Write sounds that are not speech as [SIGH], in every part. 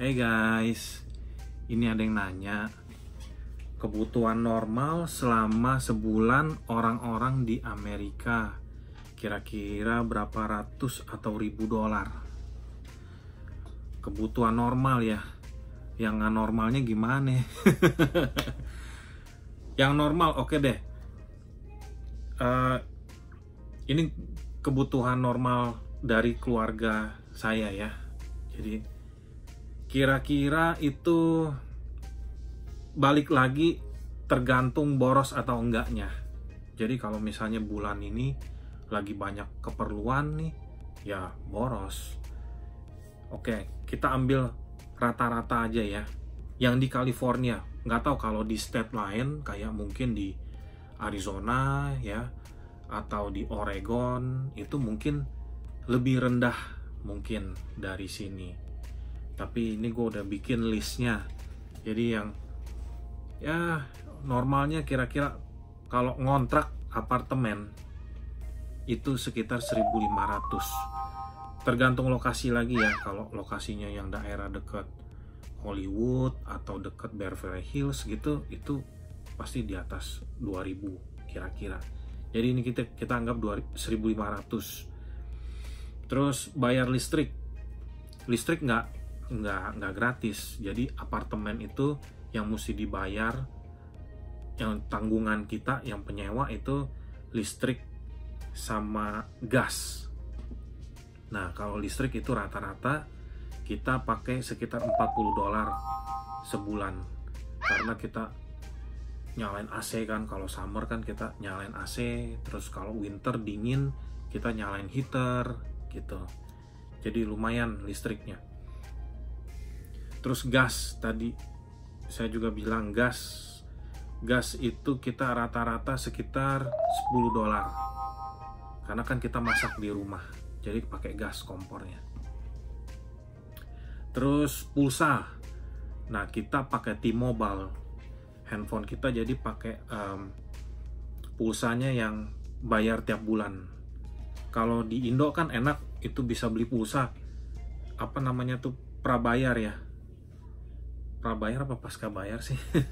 Hey guys, ini ada yang nanya kebutuhan normal selama sebulan orang-orang di Amerika kira-kira berapa ratus atau ribu dolar. Kebutuhan normal ya, yang nggak normalnya gimana? [LAUGHS] yang normal oke deh. Uh, ini kebutuhan normal dari keluarga saya ya. Jadi kira-kira itu balik lagi tergantung boros atau enggaknya. Jadi kalau misalnya bulan ini lagi banyak keperluan nih, ya boros. Oke, kita ambil rata-rata aja ya. Yang di California, nggak tahu kalau di state lain kayak mungkin di Arizona ya atau di Oregon itu mungkin lebih rendah mungkin dari sini tapi ini gue udah bikin listnya. Jadi yang ya normalnya kira-kira kalau ngontrak apartemen itu sekitar 1500 tergantung lokasi lagi ya kalau lokasinya yang daerah dekat Hollywood atau dekat Beverly Hills gitu itu pasti di atas 2000 kira-kira. Jadi ini kita kita anggap 1500 terus bayar listrik. Listrik nggak nggak nggak gratis. Jadi apartemen itu yang mesti dibayar yang tanggungan kita yang penyewa itu listrik sama gas. Nah kalau listrik itu rata-rata kita pakai sekitar 40 dolar sebulan. Karena kita nyalain AC kan kalau summer kan kita nyalain AC terus kalau winter dingin kita nyalain heater gitu. Jadi lumayan listriknya terus gas tadi saya juga bilang gas. Gas itu kita rata-rata sekitar 10 dolar. Karena kan kita masak di rumah jadi pakai gas kompornya. Terus pulsa. Nah kita pakai T-Mobile. Handphone kita jadi pakai um, pulsanya yang bayar tiap bulan. Kalau di Indo kan enak itu bisa beli pulsa. Apa namanya tuh? Prabayar ya prabayar apa pasca bayar sih? [LAUGHS]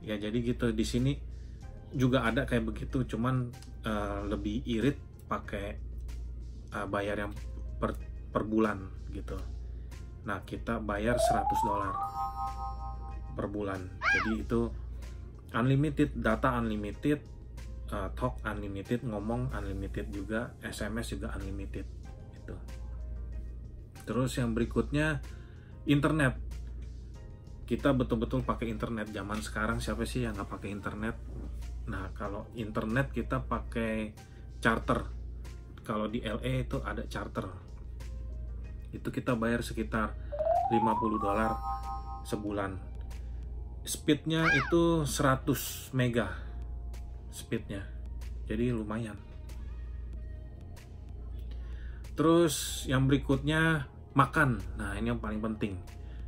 Ya jadi gitu. Di sini juga ada kayak begitu cuman uh, lebih irit pakai uh, bayar yang per, per bulan gitu. Nah kita bayar 100 dolar per bulan. Jadi itu unlimited data unlimited uh, talk unlimited ngomong unlimited juga SMS juga unlimited itu terus yang berikutnya internet kita betul-betul pakai internet. Zaman sekarang siapa sih yang nggak pakai internet? Nah kalau internet kita pakai charter. Kalau di LA itu ada charter. Itu kita bayar sekitar 50 dolar sebulan. Speednya itu 100 mega. Speednya. Jadi lumayan. Terus yang berikutnya makan. Nah ini yang paling penting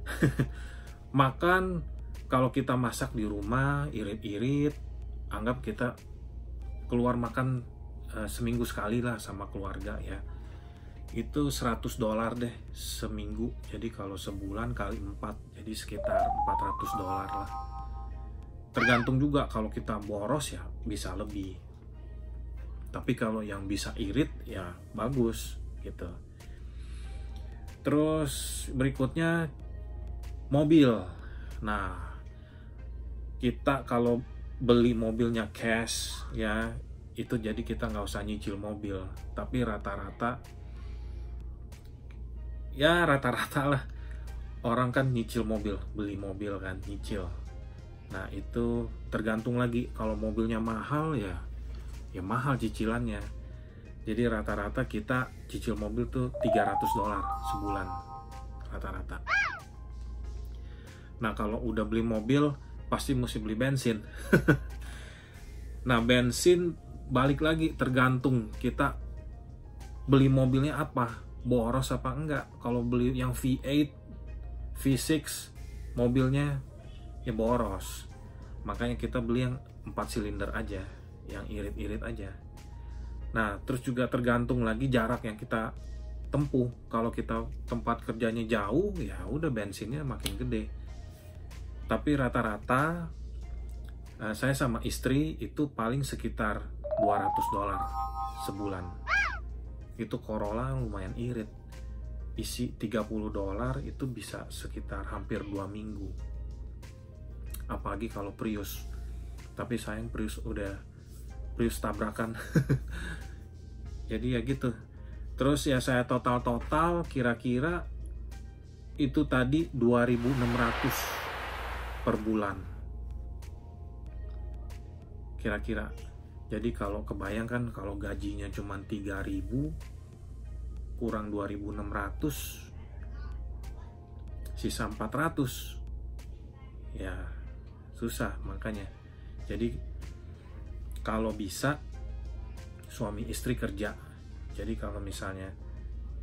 [LAUGHS] makan kalau kita masak di rumah irit-irit anggap kita keluar makan uh, seminggu sekali lah sama keluarga ya. Itu 100 dolar deh seminggu. Jadi kalau sebulan kali 4 jadi sekitar 400 dolar lah. Tergantung juga kalau kita boros ya bisa lebih. Tapi kalau yang bisa irit ya bagus gitu. Terus berikutnya mobil. Nah, kita kalau beli mobilnya cash ya itu jadi kita nggak usah nyicil mobil. Tapi rata-rata ya rata-rata [LAUGHS] lah. Orang kan nyicil mobil beli mobil kan nyicil. Nah itu tergantung lagi. Kalau mobilnya mahal ya ya mahal cicilannya. Jadi rata-rata kita cicil mobil tuh 300 dolar sebulan rata-rata Nah kalau udah beli mobil pasti mesti beli bensin. [LAUGHS] nah bensin balik lagi tergantung kita beli mobilnya apa, boros apa enggak. Kalau beli yang V8, V6 mobilnya ya boros. Makanya kita beli yang 4 silinder aja, yang irit-irit aja. Nah, terus juga tergantung lagi jarak yang kita tempuh kalau kita tempat kerjanya jauh ya udah bensinnya makin gede tapi rata-rata uh, saya sama istri itu paling sekitar 200 dolar sebulan. Itu Corolla lumayan irit. Isi 30 dolar itu bisa sekitar hampir dua minggu. Apalagi kalau Prius. Tapi sayang Prius udah Prius tabrakan. [LAUGHS] Jadi ya gitu. Terus ya saya total-total kira-kira itu tadi 2600 per bulan. Kira-kira. Jadi kalau kebayangkan kalau gajinya cuma 3000 kurang 2600 sisa 400 ya susah makanya. Jadi kalau bisa suami istri kerja. Jadi kalau misalnya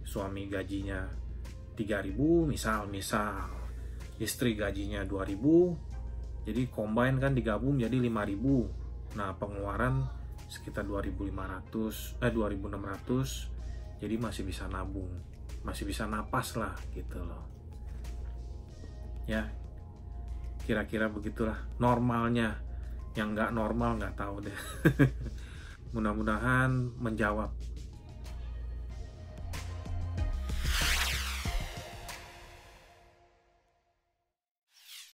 suami gajinya 3000 misal misal istri gajinya 2000 jadi combine kan digabung jadi 5000 nah pengeluaran sekitar 2500 eh 2600 jadi masih bisa nabung. Masih bisa napas lah gitu loh. Ya kira-kira begitulah normalnya. Yang nggak normal nggak tahu deh. [LAUGHS] Mudah-mudahan menjawab